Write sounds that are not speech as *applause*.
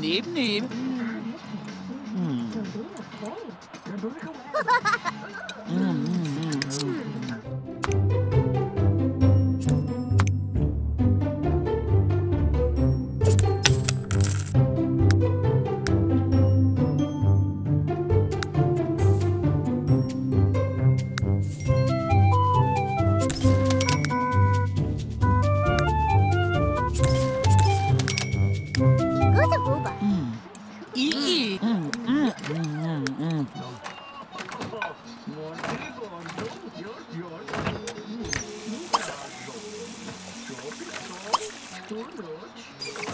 niệm niệm ừ. ừ. *laughs* E. Mm, mm, mm, mm. Thank you.